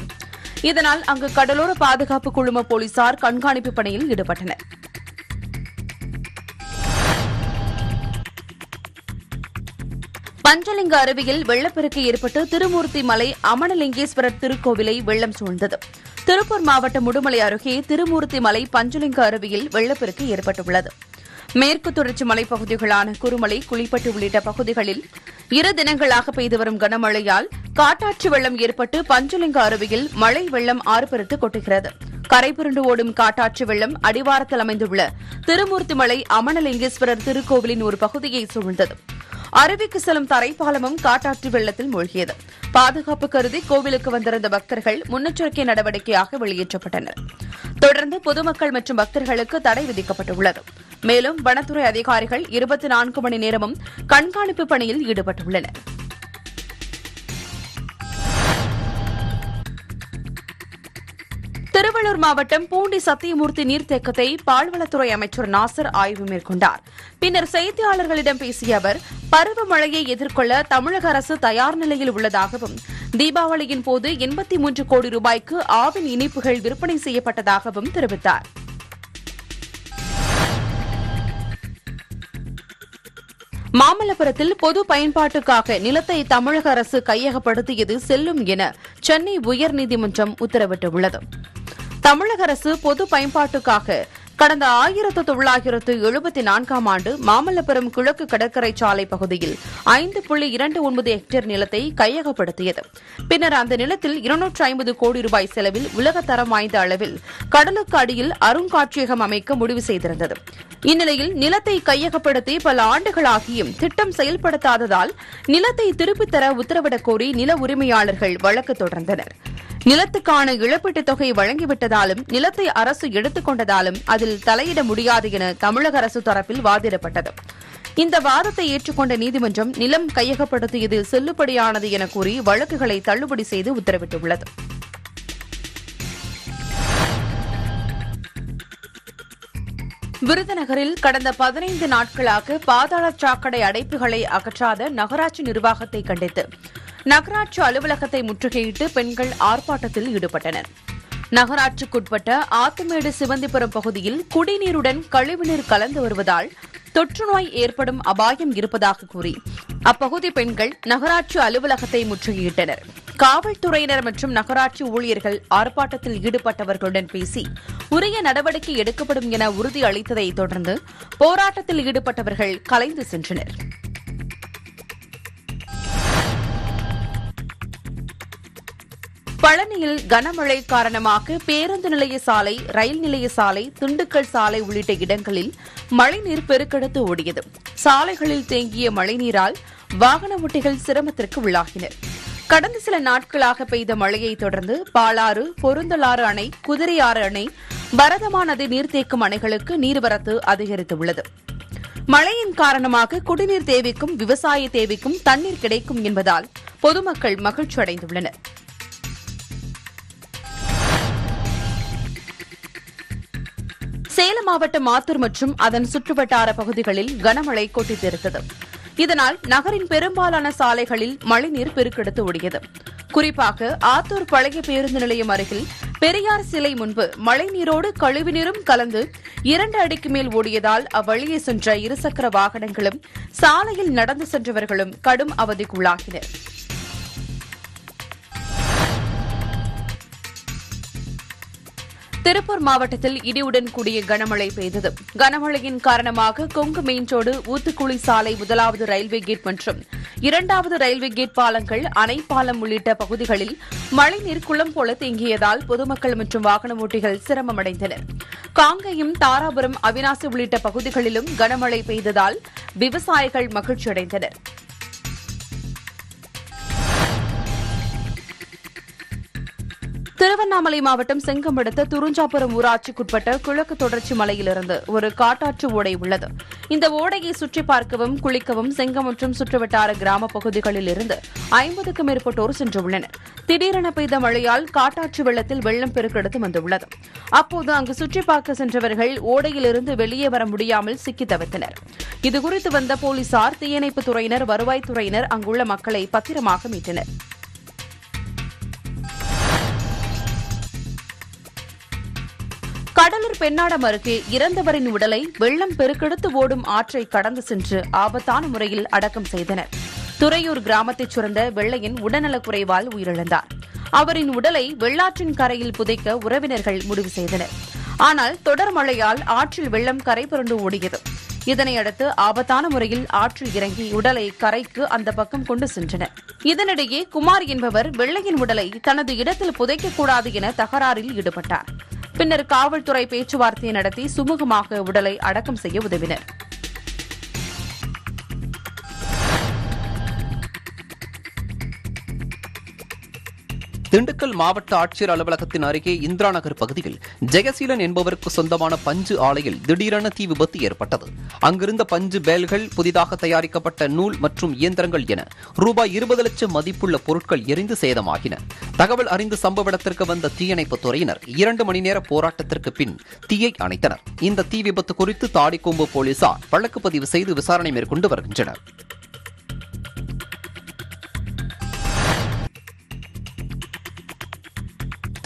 இதனால் அங்கு கடலோர பாதுகாப்பு குழும போலீசார் கண்காணிப்பு பணியில் ஈடுபட்டனர். பஞ்சலிங்க அருவியில் வெள்ளப்பெருக்கு ஏற்பட்டு திருமூர்த்தி மலை அமனலிங்கேஸ்வரர் திருக்கோவிலை வெள்ளம் சூழ்ந்தது. திருப்பூர் மாவட்டம் முடுமலை அருகே திருமூர்த்தி மலை பஞ்சலிங்க அருவியில் வெள்ளப்பெருக்கு ஏற்பட்டுள்ளது. மேற்கு தொடர்ச்சி மலைப்பகுதிகளான குருமலை குளிப்பட்டு உள்ளிட்ட பகுதிகளில் இரு தினங்களாக பெய்து வரும் கனமழையால் காட்டாற்று வெள்ளம் ஏற்பட்டு பஞ்சலிங்க அருவியில் மழை வெள்ளம் ஆர்ப்பரித்து கொட்டுகிறது. கரைபுரண்டு ஓடும் காட்டாற்று வெள்ளம் அடிவாரத்தில் அமைந்துள்ள திருமூர்த்தி மலை அமனலிங்கேஸ்வரர் திருக்கோவிலின் ஒரு பகுதியை சூழ்ந்தது. அருவிக்கு செல்லும் தரைப்பாலமும் காட்டாற்று வெள்ளத்தில் மூழ்கியது. பாதுகாப்பு கருதி கோவிலுக்கு வந்திருந்த பக்தர்கள் முன்னெச்சரிக்கை நடவடிக்கையாக வெளியேற்றப்பட்டனர். தொடர்ந்து பொதுமக்கள் மற்றும் பக்தர்களுக்கு தடை விதிக்கப்பட்டுள்ளது. மேலும் வனத்துறை அதிகாரிகள் இருபத்தி நான்கு மணி நேரமும் கண்காணிப்பு பணியில் ஈடுபட்டுள்ளனர். திருவள்ளூர் மாவட்டம் பூண்டி சத்தியமூர்த்தி நீர்த்தேக்கத்தை பால்வளத்துறை அமைச்சர் நாசர் ஆய்வு மேற்கொண்டார். பின்னர் செய்தியாளர்களிடம் பேசிய அவர் பருவமழையை எதிர்கொள்ள தமிழக அரசு தயார் நிலையில் உள்ளதாகவும் தீபாவளியின் போது எண்பத்தி மூன்று கோடி ரூபாய்க்கு ஆவின் இனிப்புகள் விற்பனை செய்யப்பட்டதாகவும் தெரிவித்தார். மாமல்லபுரத்தில் பொது பயன்பாட்டுக்காக நிலத்தை தமிழக அரசு கையகப்படுத்தியது செல்லும் என சென்னை உயர்நீதிமன்றம் உத்தரவிட்டுள்ளது. தமிழக அரசு பொது பயன்பாட்டுக்காக கடந்த ஆயிரத்து தொள்ளாயிரத்து எழுபத்தி நான்காம் ஆண்டு மாமல்லபுரம் கிழக்கு கடற்கரை சாலை பகுதியில் ஐந்து புள்ளி இரண்டு ஒன்பது ஹெக்டேர் நிலத்தை கையகப்படுத்தியது. பின்னர் அந்த நிலத்தில் இருநூற்று ஐம்பது கோடி ரூபாய் செலவில் உலகத்தரம் வாய்ந்த அளவில் கடலுக்கு அடியில் அருங்காட்சியகம் அமைக்க முடிவு செய்திருந்தது. இந்நிலையில் நிலத்தை கையகப்படுத்தி பல ஆண்டுகளாகியும் திட்டம் செயல்படுத்தாததால் நிலத்தை திருப்பித் தர உத்தரவிடக் கோரி நில உரிமையாளர்கள் வழக்கு தொடர்ந்தனர். நிலத்துக்கான இழப்பீட்டுத் தொகை வழங்கிவிட்டதாலும் நிலத்தை அரசு எடுத்துக் கொண்டதாலும் அதில் தலையிட முடியாது என தமிழக அரசு தரப்பில் வாதிடப்பட்டது. இந்த வாதத்தை ஏற்றுக்கொண்ட நீதிமன்றம் நிலம் கையகப்படுத்தியது செல்லுபடியானது என கூறி வழக்குகளை தள்ளுபடி செய்து உத்தரவிட்டுள்ளது. விருதுநகரில் கடந்த பதினைந்து நாட்களாக பாதாள சாக்கடை அடைப்புகளை அகற்றாத நகராட்சி நிர்வாகத்தை கண்டித்து நகராட்சி அலுவலகத்தை முற்றுகையிட்டு பெண்கள் ஆர்ப்பாட்டத்தில் ஈடுபட்டனர். நகராட்சிக்குட்பட்ட ஆத்துமேடு சிவந்திபுரம் பகுதியில் குடிநீருடன் கழிவுநீர் கலந்து வருவதால் தொற்றுநோய் ஏற்படும் அபாயம் இருப்பதாக கூறி அப்பகுதி பெண்கள் நகராட்சி அலுவலகத்தை முற்றுகையிட்டனர். காவல்துறையினர் மற்றும் நகராட்சி ஊழியர்கள் ஆர்ப்பாட்டத்தில் ஈடுபட்டவர்களுடன் பேசி உரிய நடவடிக்கை எடுக்கப்படும் என உறுதி அளித்ததைத் தொடர்ந்து போராட்டத்தில் ஈடுபட்டவர்கள் கலைந்து சென்றனர். பழனியில் கனமழை காரணமாக பேருந்து நிலைய சாலை ரயில் நிலைய சாலை திண்டுக்கல் சாலை உள்ளிட்ட இடங்களில் மழைநீர் பெருக்கெடுத்து ஓடியது. சாலைகளில் தேங்கிய மழைநீரால் வாகன ஓட்டிகள் சிரமத்திற்கு உள்ளாகினர். கடந்த சில நாட்களாக பெய்த மழையை தொடர்ந்து பாலாறு பொருந்தலாறு அணை குதிரையாறு அணை பரதமா நதி நீர்த்தேக்கும் அணைகளுக்கு நீர்வரத்து அதிகரித்துள்ளது. மழையின் காரணமாக குடிநீர் தேவைக்கும் விவசாய தேவைக்கும் தண்ணீர் கிடைக்கும் என்பதால் பொதுமக்கள் மகிழ்ச்சி அடைந்துள்ளனர் சேலம் மாவட்டம் ஆத்தூர் மற்றும் அதன் சுற்றுவட்டார பகுதிகளில் கனமழை கொட்டித்தீர்த்தது இதனால் நகரின் பெரும்பாலான சாலைகளில் மழைநீர் பெருக்கெடுத்து ஓடியது. குறிப்பாக ஆத்தூர் பழைய பேருந்து நிலையம் அருகில் பெரியார் சிலை முன்பு மழைநீரோடு கழிவுநீரும் கலந்து இரண்டு அடிக்கு மேல் ஓடியதால் அவ்வழியே சென்ற இருசக்கர வாகனங்களும் சாலையில் நடந்து சென்றவர்களும் கடும் அவதிக்குள்ளாகினர். திருப்பூர் மாவட்டத்தில் இடியுடன் கூடிய கனமழை பெய்தது. கனமழையின் காரணமாக கொங்கு மெயின்ரோடு ஊத்துக்குழி சாலை முதலாவது ரயில்வே கேட் மற்றும் இரண்டாவது ரயில்வே கேட் பாலங்கள் அணை பாலம் உள்ளிட்ட பகுதிகளில் மழைநீர் குளம் போல தேங்கியதால் பொதுமக்கள் மற்றும் வாகன ஓட்டிகள் சிரமமடைந்தனர். காங்கேயம் தாராபுரம் அவினாசி உள்ளிட்ட பகுதிகளிலும் கனமழை பெய்ததால் விவசாயிகள் மகிழ்ச்சியடைந்தனா் திருவண்ணாமலை மாவட்டம் செங்கம் அடுத்த துருஞ்சாபுரம் ஊராட்சிக்குட்பட்ட கிழக்கு தொடர்ச்சி மலையிலிருந்து ஒரு காட்டாற்று ஓடை உள்ளது. இந்த ஓடையை சுற்றி பார்க்கவும் குளிக்கவும் செங்கம் மற்றும் சுற்றுவட்டார கிராம பகுதிகளில் இருந்து ஐம்பதுக்கும் மேற்பட்டோர் சென்றுள்ளனர். திடீரென பெய்த மழையால் காட்டாற்று வெள்ளத்தில் வெள்ளம் பெருக்கெடுத்து வந்துள்ளது. அப்போது அங்கு சுற்றி பார்க்க சென்றவர்கள் ஓடையிலிருந்து வெளியே வர முடியாமல் சிக்கி தவித்தனர். இதுகுறித்து வந்த போலீசார் தீயணைப்புத் துறையினர் வருவாய்த்துறையினர் அங்குள்ள மக்களை பத்திரமாக மீட்டனர். கடலூர் பெண்ணாடம் அருகே இறந்தவரின் உடலை வெள்ளம் பெருக்கெடுத்து ஓடும் ஆற்றை கடந்து சென்று ஆபத்தான முறையில் அடக்கம் செய்தனர். துறையூர் கிராமத்தைச் சேர்ந்த வெள்ளையன் உடல்நலக்குறைவால் உயிரிழந்தார். அவரின் உடலை வெள்ளாற்றின் கரையில் புதைக்க உறவினர்கள் முடிவு செய்தனர். ஆனால் தொடர் மழையால் ஆற்றில் வெள்ளம் கரை புரண்டு ஓடியது. இதனையடுத்து ஆபத்தான முறையில் ஆற்றில் இறங்கி உடலை கரைக்கு அந்த பக்கம் கொண்டு சென்றனர். இதனிடையே குமார் என்பவர் வெள்ளையின் உடலை தனது இடத்தில் புதைக்கக்கூடாது என தகராறில் ஈடுபட்டார். பின்னர் காவல்துறை பேச்சுவார்த்தை நடத்தி சுமூகமாக உடலை அடக்கம் செய்ய உதவினர் திண்டுக்கல் மாவட்ட ஆட்சியர் அலுவலகத்தின் அருகே இந்திரா நகர் பகுதியில் ஜெயசீலன் என்பவருக்கு சொந்தமான பஞ்சு ஆலையில் திடீரென தீ விபத்து ஏற்பட்டது. அங்கிருந்த பஞ்சு பேல்கள் புதிதாக தயாரிக்கப்பட்ட நூல் மற்றும் இயந்திரங்கள் என ரூபாய் இருபது லட்சம் மதிப்புள்ள பொருட்கள் எரிந்து சேதமாகின. தகவல் அறிந்து சம்பவ இடத்திற்கு வந்த தீயணைப்புத் துறையினர் இரண்டு மணி நேர போராட்டத்திற்கு பின் தீயை அணைத்தனர். இந்த தீ விபத்து குறித்து தாடிக்கொம்பு போலீசார் வழக்கு பதிவு செய்து விசாரணை மேற்கொண்டு வருகின்றனர்.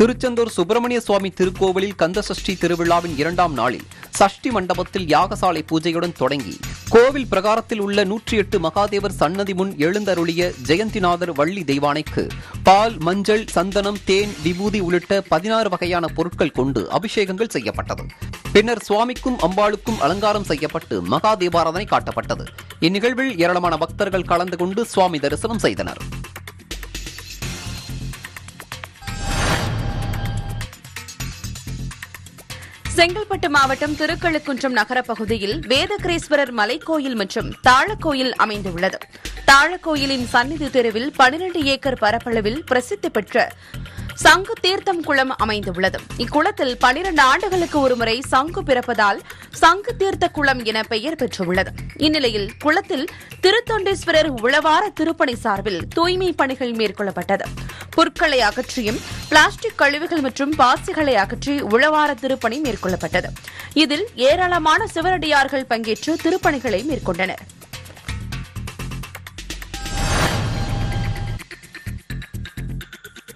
திருச்செந்தூர் சுப்பிரமணிய சுவாமி திருக்கோவிலில் கந்த சஷ்டி திருவிழாவின் இரண்டாம் நாளில் சஷ்டி மண்டபத்தில் யாகசாலை பூஜையுடன் தொடங்கி கோவில் பிரகாரத்தில் உள்ள நூற்றி எட்டு மகாதேவர் சன்னதி முன் எழுந்தருளிய ஜெயந்திநாதர் வள்ளி தெய்வானைக்கு பால் மஞ்சள் சந்தனம் தேன் விபூதி உள்ளிட்ட பதினாறு வகையான பொருட்கள் கொண்டு அபிஷேகங்கள் செய்யப்பட்டது. பின்னர் சுவாமிக்கும் அம்பாளுக்கும் அலங்காரம் செய்யப்பட்டு மகா தீபாராதனை காட்டப்பட்டது. இந்நிகழ்வில் ஏராளமான பக்தர்கள் கலந்து கொண்டு சுவாமி தரிசனம் செய்தனர். செங்கல்பட்டு மாவட்டம் திருக்கழுக்குன்றம் நகரப்பகுதியில் வேதகிரீஸ்வரர் மலைக்கோயில் மற்றும் தாழக்கோயில் அமைந்துள்ளது. தாழக்கோயிலின் சந்நிதி தெருவில் பனிரெண்டு ஏக்கர் பரப்பளவில் பிரசித்தி பெற்ற சங்கு தீர்த்தம் குளம் அமைந்துள்ளது. இக்குளத்தில் பனிரண்டு ஆண்டுகளுக்கு ஒருமுறை சங்கு பிறப்பதால் சங்கு தீர்த்த குளம் என பெயர் பெற்றுள்ளது. இந்நிலையில் குளத்தில் திருத்தொண்டேஸ்வரர் உளவார திருப்பணி சார்பில் தூய்மை பணிகள் மேற்கொள்ளப்பட்டது. புற்களை அகற்றியும் பிளாஸ்டிக் கழிவுகள் மற்றும் பாசிகளை அகற்றி உளவார திருப்பணி மேற்கொள்ளப்பட்டது. இதில் ஏராளமான சிவரடியார்கள் பங்கேற்று திருப்பணிகளை மேற்கொண்டனர்.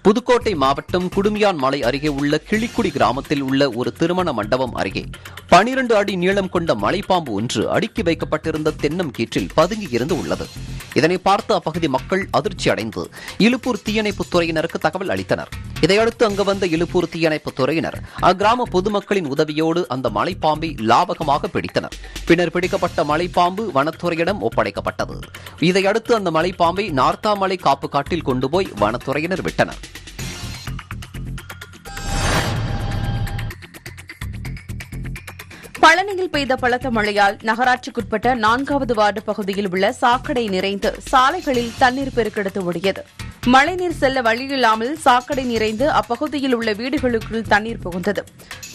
புதுக்கோட்டை மாவட்டம் குடுமியான் மலை அருகே உள்ள கிளிக்குடி கிராமத்தில் உள்ள ஒரு திருமண மண்டபம் அருகே பனிரண்டு அடி நீளம் கொண்ட மலைப்பாம்பு ஒன்று அடுக்கி வைக்கப்பட்டிருந்த தென்னம் கீற்றில் பதுங்கி இருந்து உள்ளது. இதனை பார்த்து அப்பகுதி மக்கள் அதிர்ச்சி அடைந்து இலுப்பூர் தீயணைப்புத் துறையினருக்கு தகவல் அளித்தனர். இதையடுத்து அங்கு வந்த இலுப்பூர் தீயணைப்புத் துறையினர் அக்கிராம பொதுமக்களின் உதவியோடு அந்த மலைப்பாம்பை லாபகமாக பிடித்தனர். பின்னர் பிடிக்கப்பட்ட மலைப்பாம்பு வனத்துறையிடம் ஒப்படைக்கப்பட்டது. இதையடுத்து அந்த மலைப்பாம்பை நார்த்தாமலை காப்பு காட்டில் கொண்டு போய் வனத்துறையினர் விட்டனர். பழனியில் பெய்த பலத்த மழையால் நகராட்சிக்குட்பட்ட நான்காவது வார்டு பகுதியில் உள்ள சாக்கடை நிறைந்து சாலைகளில் தண்ணீர் பெருக்கெடுத்து ஓடியது. மழைநீர் செல்ல வழியில்லாமல் சாக்கடை நிறைந்து அப்பகுதியில் உள்ள வீடுகளுக்குள் தண்ணீர் புகுந்தது.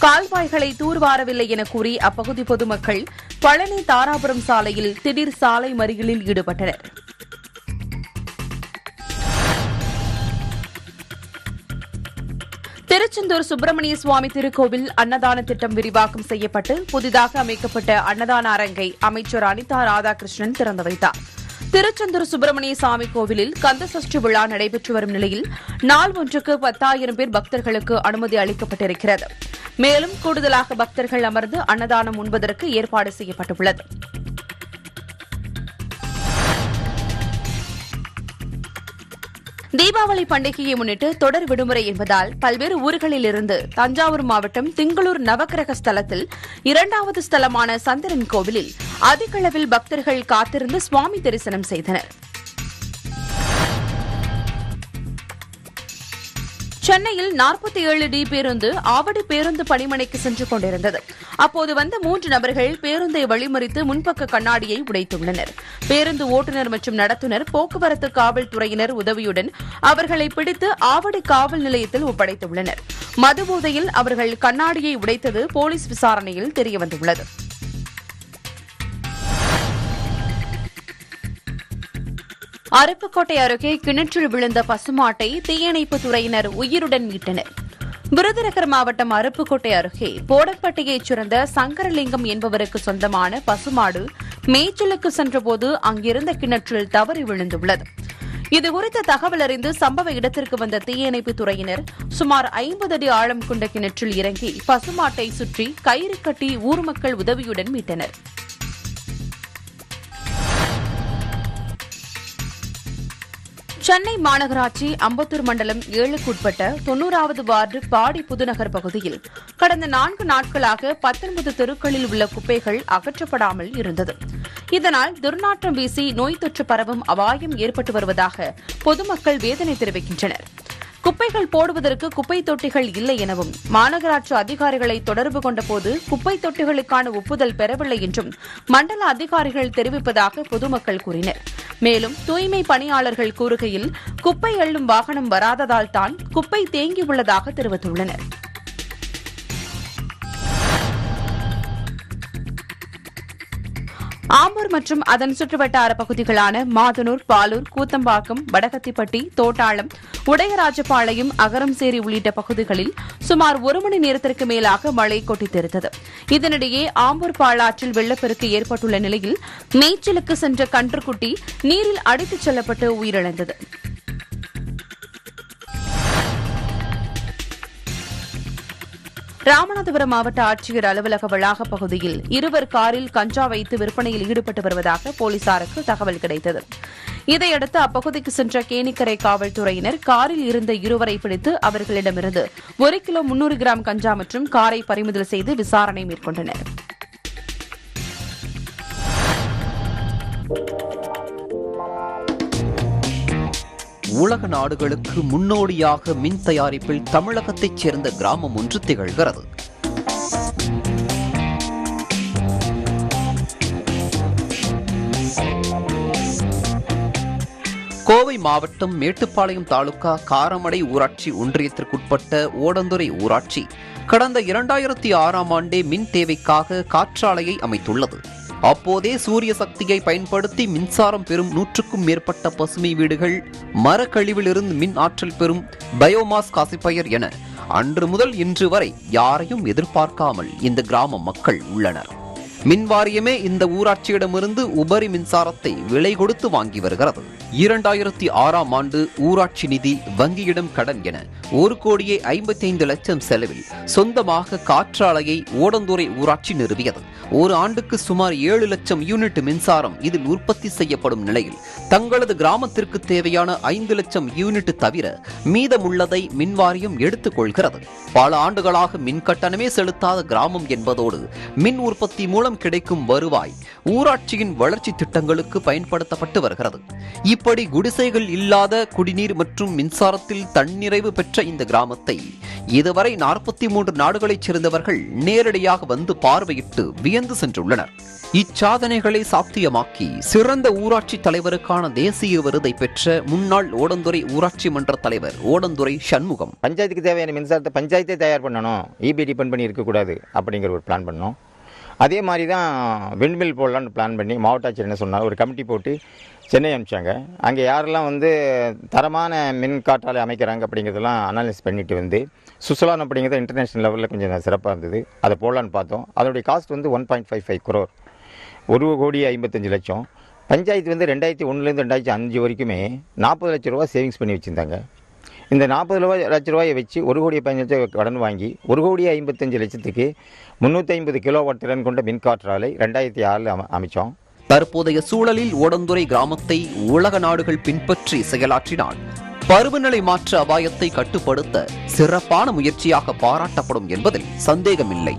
கால்வாய்களை தூர்வாரவில்லை என கூறி அப்பகுதி பொதுமக்கள் பழனி தாராபுரம் சாலையில் திடீர் சாலை மறியலில் ஈடுபட்டனர். திருச்செந்தூர் சுப்பிரமணிய சுவாமி திருக்கோவில் அன்னதான திட்டம் விரிவாக்கம் செய்யப்பட்டு புதிதாக அமைக்கப்பட்ட அன்னதான அரங்கை அமைச்சர் அனிதா ராதாகிருஷ்ணன் திறந்து வைத்தார். திருச்செந்தூர் சுப்பிரமணிய சாமி கோவிலில் கந்த சஷ்டி விழா நடைபெற்று வரும் நிலையில் நாள் ஒன்றுக்கு பத்தாயிரம் பேர் பக்தர்களுக்கு அனுமதி அளிக்கப்பட்டிருக்கிறது. மேலும் கூடுதலாக பக்தர்கள் அமர்ந்து அன்னதானம் உண்பதற்கு ஏற்பாடு செய்யப்பட்டுள்ளது. தீபாவளி பண்டிகையை முன்னிட்டு தொடர் விடுமுறை என்பதால் பல்வேறு ஊர்களில் இருந்து தஞ்சாவூர் மாவட்டம் திங்களூர் நவக்கிரக ஸ்தலத்தில் இரண்டாவது ஸ்தலமான சந்திரன் கோவிலில் அதிக அளவில் பக்தர்கள் காத்திருந்து சுவாமி தரிசனம் செய்தனர். சென்னையில் நாற்பத்தி ஏழு டி பேருந்து ஆவடி பேருந்து பணிமனைக்கு சென்று கொண்டிருந்தது. அப்போது வந்த மூன்று நபர்கள் பேருந்தை வழிமறித்து முன்பக்க கண்ணாடியை உடைத்துள்ளனர். பேருந்து ஓட்டுநர் மற்றும் நடத்துனர் போக்குவரத்து காவல்துறையினர் உதவியுடன் அவர்களை பிடித்து ஆவடி காவல் நிலையத்தில் ஒப்படைத்துள்ளனர். மதுபோதையில் அவர்கள் கண்ணாடியை உடைத்தது போலீஸ் விசாரணையில் தெரியவந்துள்ளது. அருப்புக்கோட்டை அருகே கிணற்றில் விழுந்த பசுமாட்டை தீயணைப்புத் துறையினர் உயிருடன் மீட்டனர். விருதுநகர் மாவட்டம் அருப்புக்கோட்டை அருகே போடப்பட்டியைச் சேர்ந்த சங்கரலிங்கம் என்பவருக்கு சொந்தமான பசுமாடு மேய்ச்சலுக்கு சென்றபோது அங்கிருந்த கிணற்றில் தவறி விழுந்துள்ளது. இதுகுறித்த தகவல் அறிந்து சம்பவ இடத்திற்கு வந்த தீயணைப்புத் துறையினர் சுமார் ஐம்பது அடி ஆழம் கொண்ட கிணற்றில் இறங்கி பசுமாட்டை சுற்றி கயிறு கட்டி ஊர் மக்கள் உதவியுடன் மீட்டனர். சென்னை மாநகராட்சி அம்பத்தூர் மண்டலம் ஏழுக்குட்பட்ட தொன்னூறாவது வார்டு பாடி புதுநகர் பகுதியில் கடந்த நான்கு நாட்களாக பத்தொன்பது தெருக்களில் உள்ள குப்பைகள் அகற்றப்படாமல் இருந்தது. இதனால் துர்நாற்றம் வீசி நோய் தொற்று பரவும் அபாயம் ஏற்பட்டு வருவதாக பொதுமக்கள் வேதனை தெரிவிக்கின்றனர். குப்பைகள் போடுவதற்கு குப்பை தொட்டிகள் இல்லை எனவும் மாநகராட்சி அதிகாரிகளை தொடர்பு கொண்டபோது குப்பை தொட்டிகளுக்கான ஒப்புதல் பெறவில்லை என்றும் மண்டல அதிகாரிகள் தெரிவிப்பதாக பொதுமக்கள் கூறினர். மேலும் தூய்மை பணியாளர்கள் கூறுகையில் குப்பை அள்ளும் வாகனம் வராததால் தான் குப்பை தேங்கியுள்ளதாக தெரிவித்துள்ளனர். ஆம்பூர் மற்றும் அதன் சுற்றுவட்டார பகுதிகளான மாதனூர் பாலூர் கூத்தம்பாக்கம் வடகத்திப்பட்டி தோட்டாளம் உடையராஜபாளையம் அகரம்சேரி உள்ளிட்ட பகுதிகளில் சுமார் ஒரு மணி நேரத்திற்கு மேலாக மழை கொட்டித்தீர்த்தது இதனிடையே ஆம்பூர் பாலாற்றில் வெள்ளப்பெருக்கு ஏற்பட்டுள்ள நிலையில் மேய்ச்சலுக்கு சென்ற கன்றுக்குட்டி நீரில் அடித்துச் செல்லப்பட்டு உயிரிழந்தது. ராமநாதபுரம் மாவட்ட ஆட்சியர் அலுவலக வளாக பகுதியில் இருவர் காரில் கஞ்சா வைத்து விற்பனையில் ஈடுபட்டு வருவதாக போலீசாருக்கு தகவல் கிடைத்தது. இதையடுத்து அப்பகுதிக்கு சென்ற கேணிக்கரை காவல்துறையினர் காரில் இருந்த இருவரை பிடித்து அவர்களிடமிருந்து ஒரு கிலோ முன்னூறு கிராம் கஞ்சா மற்றும் காரை பறிமுதல் செய்து விசாரணை மேற்கொண்டனர். உலக நாடுகளுக்கு முன்னோடியாக மின் தயாரிப்பில் தமிழகத்தைச் சேர்ந்த கிராமம் ஒன்று திகழ்கிறது. கோவை மாவட்டம் மேட்டுப்பாளையம் தாலுகா காரமடை ஊராட்சி ஒன்றியத்திற்குட்பட்ட ஓடந்துறை ஊராட்சி கடந்த இரண்டாயிரத்தி ஆறாம் ஆண்டே மின் தேவைக்காக காற்றாலையை அமைத்துள்ளது. அப்போதே சூரிய சக்தியை பயன்படுத்தி மின்சாரம் பெறும் நூற்றுக்கும் மேற்பட்ட பசுமை வீடுகள் மரக்கழிவிலிருந்து மின் ஆற்றல் பெறும் பயோமாஸ் காசிப்பயர் என அன்று முதல் இன்று வரை யாரையும் எதிர்பார்க்காமல் இந்த கிராம மக்கள் உள்ளனர். மின்வாரியமே இந்த ஊராட்சியிடமிருந்து உபரி மின்சாரத்தை விலை கொடுத்து வாங்கி வருகிறது. இரண்டாயிரத்தி ஆறாம் ஆண்டு ஊராட்சி நிதி வங்கியிடம் கடன் என ஒரு கோடியே ஐம்பத்தைந்து லட்சம் செலவில் சொந்தமாக காற்றாலையை ஓடந்துறை ஊராட்சி நிறுவியது. ஒரு ஆண்டுக்கு சுமார் ஏழு லட்சம் யூனிட் மின்சாரம் இதில் உற்பத்தி செய்யப்படும் நிலையில் தங்களது கிராமத்திற்கு தேவையான ஐந்து லட்சம் யூனிட் தவிர மீதமுள்ளதை மின்வாரியம் எடுத்துக் கொள்கிறது பல ஆண்டுகளாக மின் கட்டணமே செலுத்தாத கிராமம் என்பதோடு மின் உற்பத்தி மூலம் மூலம் கிடைக்கும் வருவாய் ஊராட்சியின் வளர்ச்சி திட்டங்களுக்கு பயன்படுத்தப்பட்டு வருகிறது. இப்படி குடிசைகள் இல்லாத குடிநீர் மற்றும் மின்சாரத்தில் தன்னிறைவு பெற்ற இந்த கிராமத்தை இதுவரை நாற்பத்தி மூன்று நாடுகளைச் சேர்ந்தவர்கள் நேரடியாக வந்து பார்வையிட்டு வியந்து சென்றுள்ளனர். இச்சாதனைகளை சாத்தியமாக்கி சிறந்த ஊராட்சி தலைவருக்கான தேசிய விருதை பெற்ற முன்னாள் ஓடந்துறை ஊராட்சி மன்ற தலைவர் ஓடந்துறை சண்முகம். பஞ்சாயத்துக்கு தேவையான மின்சாரத்தை பஞ்சாயத்தை தயார் பண்ணணும். இபி டிபெண்ட் பண்ணி இருக்கக்கூடாது அப்படிங்கிற ஒரு பிளான் பண்ணோம் அதே மாதிரி தான் விண்மில் போடலான்னு பிளான் பண்ணி மாவட்ட ஆட்சியர் என்ன சொன்னார் ஒரு கமிட்டி போட்டு சென்னை அனுப்பிச்சாங்க. அங்கே யாரெல்லாம் வந்து தரமான மின் காற்றாலை அமைக்கிறாங்க அப்படிங்கிறதெல்லாம் அனாலிசிஸ் பண்ணிட்டு வந்து சுசலான் அப்படிங்கிறது இன்டர்நேஷ்னல் லெவலில் கொஞ்சம் சிறப்பாக இருந்தது. அதை போடலான்னு பார்த்தோம். அதனுடைய காஸ்ட் வந்து one point five five crore ஒரு கோடி ஐம்பத்தஞ்சு லட்சம். பஞ்சாயத்து வந்து ரெண்டாயிரத்தி ஒன்றுலேருந்து ரெண்டாயிரத்தி அஞ்சு வரைக்குமே நாற்பது லட்ச ரூபா சேவிங்ஸ் பண்ணி வச்சுருந்தாங்க. இந்த நாற்பது ரூபாய் லட்ச ரூபாயை வச்சு ஒரு கோடி பதினஞ்சு லட்சம் கடன் வாங்கி ஒரு கோடி ஐம்பத்தஞ்சு லட்சத்துக்கு முந்நூற்றி ஐம்பது கிலோவாட் திறன் கொண்ட மின்காற்றாலை ரெண்டாயிரத்தி ஆறில் அமை அமைச்சோம். தற்போதைய சூழலில் ஓடந்துறை கிராமத்தை உலக நாடுகள் பின்பற்றி செயலாற்றினால் பருவநிலை மாற்ற அபாயத்தை கட்டுப்படுத்த சிறப்பான முயற்சியாக பாராட்டப்படும் என்பதில் சந்தேகமில்லை.